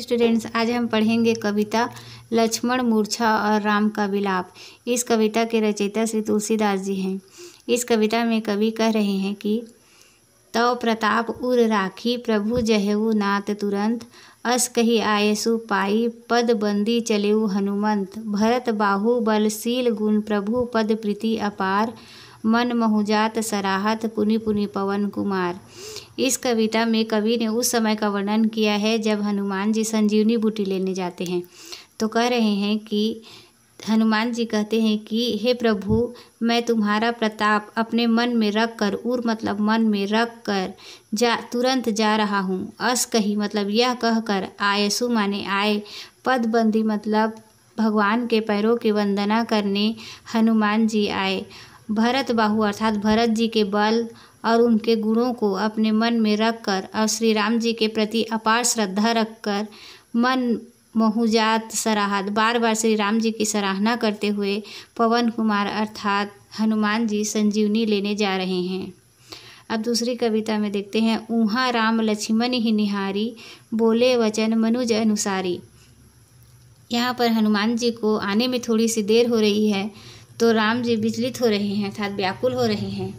Students आज हम पढ़ेंगे कविता लक्ष्मण मूर्छा और राम का विलाप। इस कविता के रचयिता श्री तुलसीदास जी हैं। इस कविता में कवि कह रहे हैं कि तव प्रताप उर राखी प्रभु जहेऊ नात तुरंत। अस कही आयसु पाई पद बंदी चलेऊ हनुमंत। भरत बाहु बलशील गुण प्रभु पद प्रीति अपार। मन महुजात सराहत पुनि पुनि पवन कुमार। इस कविता में कवि ने उस समय का वर्णन किया है जब हनुमान जी संजीवनी बूटी लेने जाते हैं। तो कह रहे हैं कि, हनुमान जी कहते हैं कि, हे प्रभु, मैं तुम्हारा प्रताप अपने मन में रख कर उर मतलब मन में रख कर जा, तुरंत जा रहा हूँ। अस कही मतलब यह कहकर आयसु माने आए पदबंदी मतलब भगवान के पैरों की वंदना करने हनुमान जी आए। भरत बाहु अर्थात भरत जी के बल और उनके गुणों को अपने मन में रखकर और श्री राम जी के प्रति अपार श्रद्धा रखकर मन महुजात सराहत, बार बार श्री राम जी की सराहना करते हुए पवन कुमार अर्थात हनुमान जी संजीवनी लेने जा रहे हैं। अब दूसरी कविता में देखते हैं, ऊहा राम लक्ष्मण ही निहारी, बोले वचन मनुज अनुसारी। यहाँ पर हनुमान जी को आने में थोड़ी सी देर हो रही है तो राम जी विचलित हो रहे हैं, अर्थात व्याकुल हो रहे हैं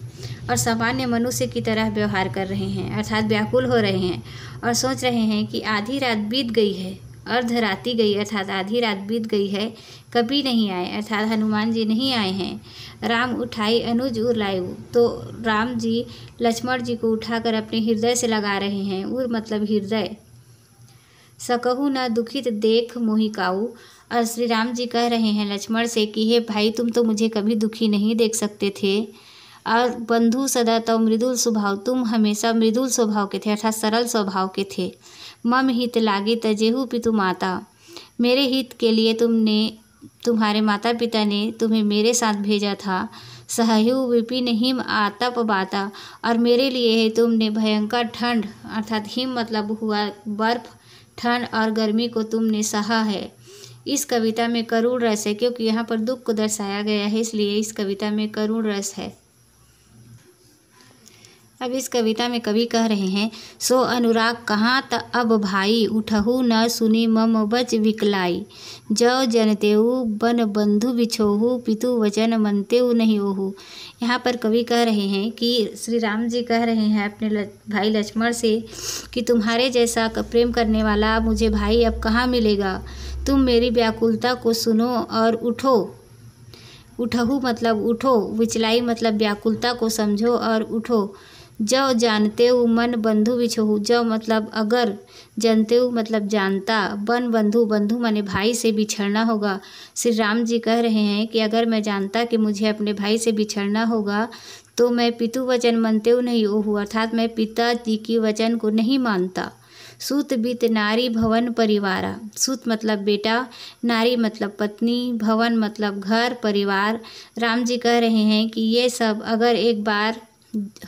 और सामान्य मनुष्य की तरह व्यवहार कर रहे हैं, अर्थात व्याकुल हो रहे हैं और सोच रहे हैं कि आधी रात बीत गई है, अर्ध राति गई, अर्थात आधी रात बीत गई है, कभी नहीं आए, अर्थात हनुमान जी नहीं आए हैं। राम उठाई अनुज उर लायु। तो राम जी लक्ष्मण जी को उठाकर अपने हृदय से लगा रहे हैं। उर मतलब हृदय। सकहु न दुखित देख मोहिकाऊ। और श्री राम जी कह रहे हैं लक्ष्मण से कि, हे भाई, तुम तो मुझे कभी दुखी नहीं देख सकते थे। और बंधु सदा तो मृदुल स्वभाव, तुम हमेशा मृदुल स्वभाव के थे अर्थात सरल स्वभाव के थे। मम हित लागे तजेहु पितु माता। मेरे हित के लिए तुमने, तुम्हारे माता पिता ने तुम्हें मेरे साथ भेजा था। सहयु विपिन हिम आतप बाता। और मेरे लिए तुमने भयंकर ठंड, अर्थात हिम मतलब हुआ बर्फ़, ठंड और गर्मी को तुमने सहा है। इस कविता में करुण रस है, क्योंकि यहाँ पर दुख को दर्शाया गया है, इसलिए इस कविता में करुण रस है। अब इस कविता में कवि कह रहे हैं, सो अनुराग, कहाँ त अब भाई? उठहु न सुनी मम बच विकलाई। जौ जनतेऊ बन बंधु बिछोहु, पितु वचन मनतेऊ नहीं ओहु। यहाँ पर कवि कह रहे हैं कि श्री राम जी कह रहे हैं अपने भाई लक्ष्मण से कि तुम्हारे जैसा प्रेम करने वाला मुझे भाई अब कहाँ मिलेगा? तुम मेरी व्याकुलता को सुनो और उठो। उठहु मतलब उठो, विचलाई मतलब व्याकुलता को समझो और उठो। जो जानते हो मन बंधु बिछोहू, जो मतलब अगर जानते हो मतलब जानता। बन बंधु बंधु माने भाई से बिछड़ना होगा। श्री राम जी कह रहे हैं कि अगर मैं जानता कि मुझे अपने भाई से बिछड़ना होगा तो मैं पितु वचन मानते नहीं ओहू, अर्थात मैं पिता जी की वचन को नहीं मानता। सूत बीत नारी भवन परिवारा। सूत मतलब बेटा, नारी मतलब पत्नी, भवन मतलब घर, परिवार। राम जी कह रहे हैं कि ये सब अगर एक बार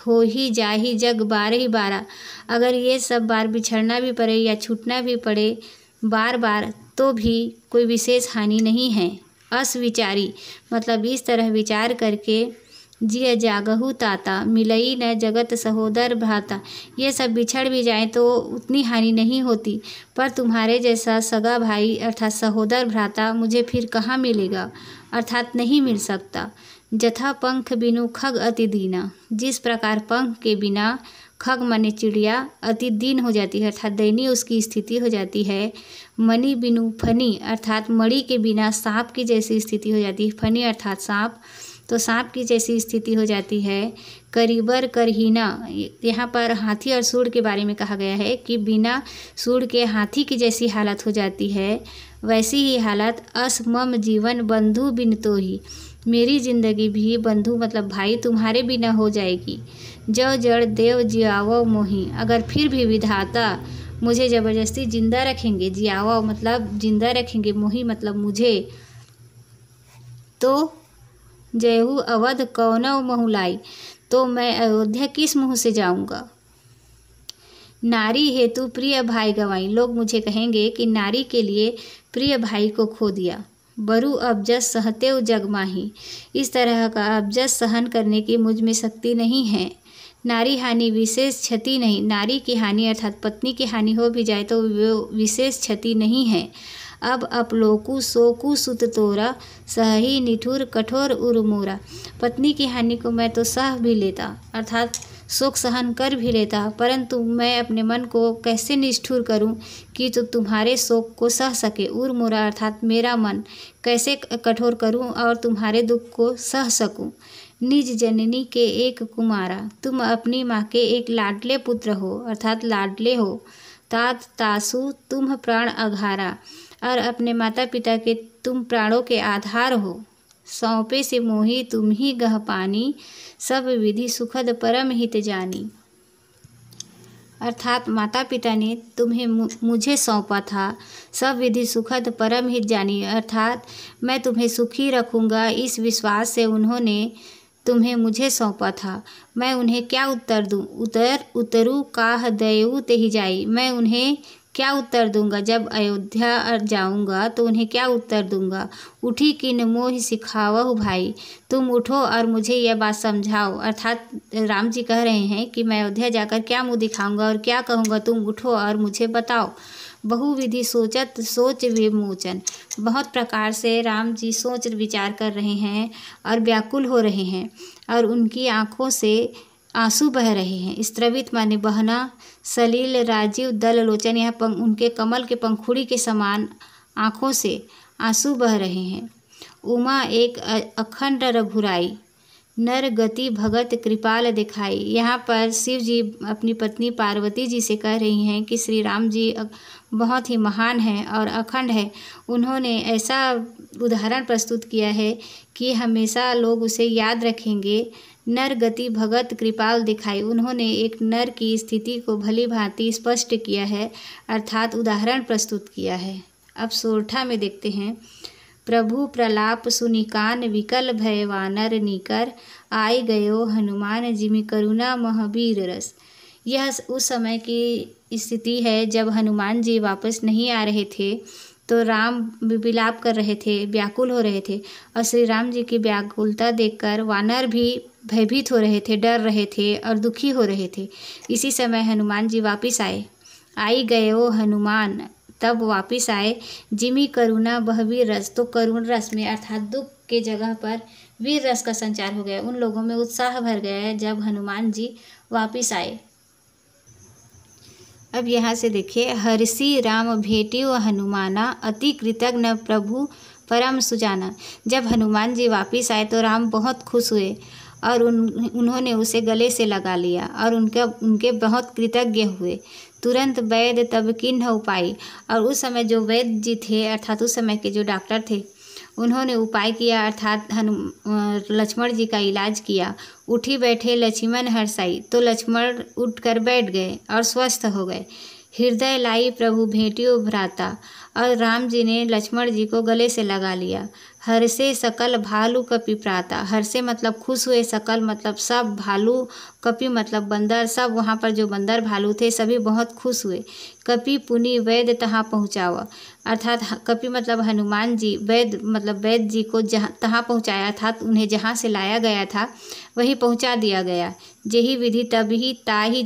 हो ही जा ही जग बार। ही बारह अगर ये सब बार बिछड़ना भी पड़े या छूटना भी पड़े बार बार तो भी कोई विशेष हानि नहीं है। असविचारी मतलब इस तरह विचार करके जिय जागहु ताता, मिलई न जगत सहोदर भ्राता ये सब बिछड़ भी जाए तो उतनी हानि नहीं होती, पर तुम्हारे जैसा सगा भाई अर्थात सहोदर भ्राता मुझे फिर कहाँ मिलेगा? अर्थात नहीं मिल सकता। जथा पंख बिनु खग अति दीना। जिस प्रकार पंख के बिना खग मने चिड़िया अति दीन हो जाती है, अर्थात दयनीय उसकी स्थिति हो जाती है, मणि बिनु फनी, अर्थात मणि के बिना सांप की जैसी स्थिति हो जाती है। फनी अर्थात सांप तो सांप की जैसी स्थिति हो जाती है। करीबर करहीना, यहाँ पर हाथी और सूढ़ के बारे में कहा गया है कि बिना सूढ़ के हाथी की जैसी हालत हो जाती है, वैसी ही हालत असमम जीवन बंधु बिन तो ही मेरी ज़िंदगी भी बंधु मतलब भाई, तुम्हारे बिना हो जाएगी। जव जड़, देव, जियावो, मोही, अगर फिर भी विधाता मुझे ज़बरदस्ती ज़िंदा रखेंगे, जियावो मतलब ज़िंदा रखेंगे, मोही मतलब मुझे तो जयहू अवध कौनव महुलाई तो मैं अयोध्या किस मुँह से जाऊँगा? नारी हेतु प्रिय भाई गवाई। लोग मुझे कहेंगे कि नारी के लिए प्रिय भाई को खो दिया। बरु अबजस सहते जगमाही इस तरह का अबजस सहन करने की मुझमें शक्ति नहीं है। नारी हानि विशेष क्षति नहीं। नारी की हानि अर्थात पत्नी की हानि हो भी जाए तो विशेष क्षति नहीं है। अब अपलोकु सोकु सुत तोरा, सही निठुर कठोर उर्मोरा पत्नी की हानि को मैं तो सह भी लेता, अर्थात शोक सहन कर भी लेता, परंतु मैं अपने मन को कैसे निष्ठुर करूँ कि तो तुम्हारे शोक को सह सके उर मोरा, अर्थात मेरा मन। कैसे कठोर करूँ और तुम्हारे दुख को सह सकूँ? निज जननी के एक कुमारा, तुम अपनी माँ के एक लाडले पुत्र हो, अर्थात लाडले हो। तात तासु तुम प्राण अघारा। और अपने माता पिता के तुम प्राणों के आधार हो। सौंपे से मोही तुम ही गह पानी, सब विधि सुखद परम हित जानी। अर्थात माता पिता ने तुम्हें मुझे सौंपा था, सब विधि सुखद परम हित जानी। अर्थात मैं तुम्हें सुखी रखूँगा, इस विश्वास से उन्होंने तुम्हें मुझे सौंपा था। मैं उन्हें क्या उत्तर दूँ? उतर उतरू काह दयु ते ही जाई। मैं उन्हें क्या उत्तर दूँगा? जब अयोध्या जाऊँगा तो उन्हें क्या उत्तर दूँगा? उठी किन मोह सिखावह भाई। तुम उठो और मुझे यह बात समझाओ। अर्थात राम जी कह रहे हैं कि मैं अयोध्या जाकर क्या मुँह दिखाऊँगा और क्या कहूँगा? तुम उठो और मुझे बताओ। बहुविधि सोचत सोच विमोचन। बहुत प्रकार से राम जी सोच विचार कर रहे हैं और व्याकुल हो रहे हैं और उनकी आँखों से आँसू बह रहे हैं। स्त्रवित माने बहना, सलील, राजीव, दल, लोचन, यह पंख उनके कमल के पंखुड़ी के समान आँखों से आँसू बह रहे हैं। उमा एक अखंड रघुराई, नर गति भगत कृपाल दिखाई। यहाँ पर शिव जी अपनी पत्नी पार्वती जी से कह रही हैं कि श्री राम जी बहुत ही महान हैं और अखंड है। उन्होंने ऐसा उदाहरण प्रस्तुत किया है कि हमेशा लोग उसे याद रखेंगे। नर गति भगत कृपाल दिखाई। उन्होंने एक नर की स्थिति को भली भांति स्पष्ट किया है, अर्थात उदाहरण प्रस्तुत किया है। अब सोरठा में देखते हैं। प्रभु प्रलाप सुनिकान विकल भय वानर निकर। आय गयो हनुमान जिमि करुणा महावीर रस। यह उस समय की स्थिति है जब हनुमान जी वापस नहीं आ रहे थे तो राम विलाप कर रहे थे, व्याकुल हो रहे थे और श्री राम जी की व्याकुलता देखकर वानर भी भयभीत हो रहे थे, डर रहे थे और दुखी हो रहे थे। इसी समय हनुमान जी वापस आए। आई गए ओ हनुमान, तब वापस आए। जिमी करुणा, बह वीर रस तो करुण रस में, अर्थात दुख के जगह पर वीर रस का संचार हो गया। उन लोगों में उत्साह भर गया जब हनुमान जी वापस आए। अब यहाँ से देखिए हर्षि राम भेटियो हनुमाना, अति कृतज्ञ प्रभु परम सुजाना। जब हनुमान जी वापस आए तो राम बहुत खुश हुए और उन, उन्होंने उसे गले से लगा लिया और उनका, उनके बहुत कृतज्ञ हुए। तुरंत वैद्य तब किन्ह उपाय और उस समय जो वैद्य जी थे, अर्थात उस समय के जो डॉक्टर थे उन्होंने उपाय किया अर्थात हनु लक्ष्मण जी का इलाज किया। उठी बैठे लक्ष्मण हर्षाई तो लक्ष्मण उठकर बैठ गए और स्वस्थ हो गए। हृदय लाई प्रभु भेटियो भ्राता। और राम जी ने लक्ष्मण जी को गले से लगा लिया। हर से सकल भालू कपि प्राता। हर से मतलब खुश हुए सकल मतलब सब भालू कपि मतलब बंदर। सब वहाँ पर जो बंदर भालू थे, सभी बहुत खुश हुए। कपि पुनि वैद्य तहाँ पहुँचावा। अर्थात कपि मतलब हनुमान जी वैद्य मतलब वैद्य जी को जहाँ, तहाँ पहुँचाया अर्थात उन्हें जहाँ से लाया गया था, वहीं पहुँचा दिया गया। यही विधि तभी ताही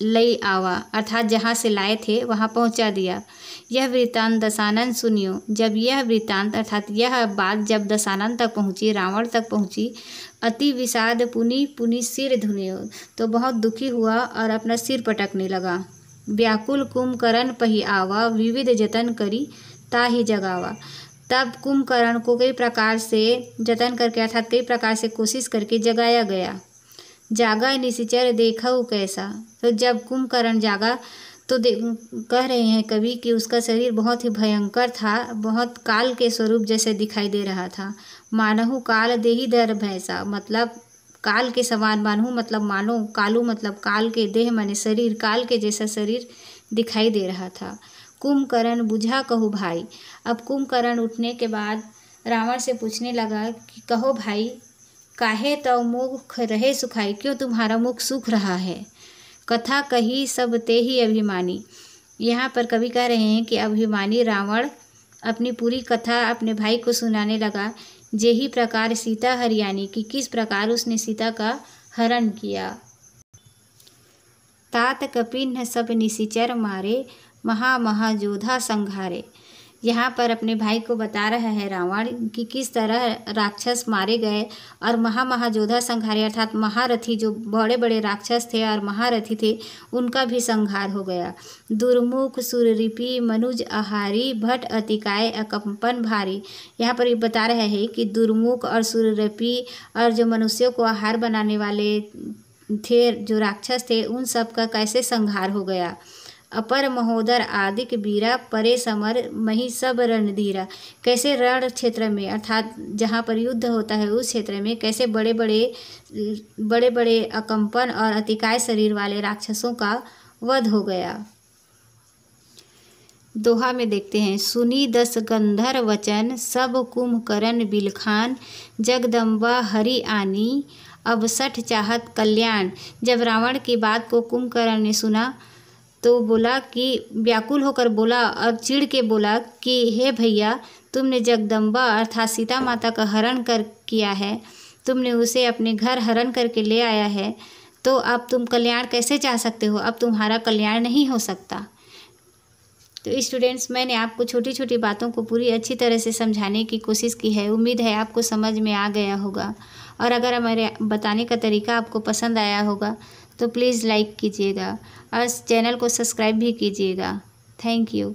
लई आवा, अर्थात जहाँ से लाए थे, वहाँ पहुँचा दिया। यह वृत्तांत दशानंद सुनियो। जब यह वृत्तांत, अर्थात यह बात जब दशानंद तक पहुँची, रावण तक पहुँची, अति विषाद पुनि पुनि सिर धुनियो तो बहुत दुखी हुआ और अपना सिर पटकने लगा। व्याकुल कुंभकर्ण पही आवा, विविध जतन करी, ताही जगावा। तब कुंभकर्ण को कई प्रकार से जतन करके, अर्थात कई प्रकार से कोशिश करके जगाया गया। जागा निशिचर देखा कैसा। तो जब कुंभकर्ण जागा तो दे कह रहे हैं कवि कि उसका शरीर बहुत ही भयंकर था, बहुत काल के स्वरूप जैसे दिखाई दे रहा था। मानहु काल देही दर भैंसा मतलब काल के समान मानहु मतलब मानो कालू मतलब काल के देह माने शरीर, काल के जैसा शरीर दिखाई दे रहा था। कुंभकर्ण बुझा कहू भाई। अब कुंभकर्ण उठने के बाद रावण से पूछने लगा कि कहो भाई काहे तो मुख रहे सुखाई, क्यों तुम्हारा मुख सुख रहा है? कथा कही सब ते ही अभिमानी। यहाँ पर कवि कह रहे हैं कि अभिमानी रावण अपनी पूरी कथा अपने भाई को सुनाने लगा, जे ही प्रकार सीता हरियाणी की, किस प्रकार उसने सीता का हरण किया। तात कपिन सब निशिचर मारे महा महाजोधा संघारे। यहाँ पर अपने भाई को बता रहा है रावण कि किस तरह राक्षस मारे गए और महा महाजोधा संहारे अर्थात महारथी जो बड़े बड़े राक्षस थे और महारथी थे, उनका भी संहार हो गया। दुर्मुख, सुररिपी, मनुज, आहारी भट अतिकाय अकम्पन भारी। यहाँ पर ये बता रहे हैं कि दुर्मुख और सुररिपी और जो मनुष्यों को आहार बनाने वाले थे, जो राक्षस थे, उन सब का कैसे संहार हो गया। अपर महोदर आदिक बीरा, परे समर, मही सब रणधीरा। कैसे रण क्षेत्र में, अर्थात जहाँ पर युद्ध होता है, उस क्षेत्र में कैसे बड़े बड़े बड़े बड़े अकम्पन और अतिकाय शरीर वाले राक्षसों का वध हो गया। दोहा में देखते हैं, सुनी दस गंधर वचन, सब कुंभकर्ण बिलखान, जगदम्बा हरि आनी, अब सठ चाहत कल्याण। जब रावण की बात को कुंभकर्ण ने सुना तो बोला कि, व्याकुल होकर बोला और चिढ़ के बोला कि, हे भैया, तुमने जगदम्बा अर्थात सीता माता का हरण कर किया है। तुमने उसे अपने घर हरण करके ले आया है। तो अब तुम कल्याण कैसे चाह सकते हो? अब तुम्हारा कल्याण नहीं हो सकता। तो स्टूडेंट्स, मैंने आपको छोटी छोटी बातों को पूरी अच्छी तरह से समझाने की कोशिश की है। उम्मीद है आपको समझ में आ गया होगा। और अगर हमारे बताने का तरीका आपको पसंद आया होगा तो प्लीज़ लाइक कीजिएगा। और चैनल को सब्सक्राइब भी कीजिएगा। Thank you